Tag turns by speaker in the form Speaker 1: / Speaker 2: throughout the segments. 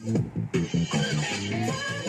Speaker 1: 「これでいいの?」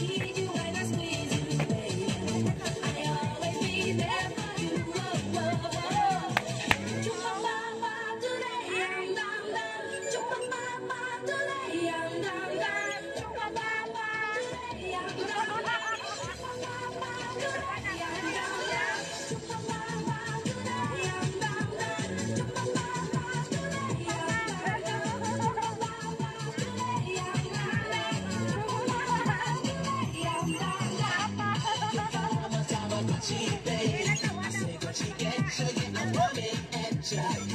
Speaker 2: Yeah.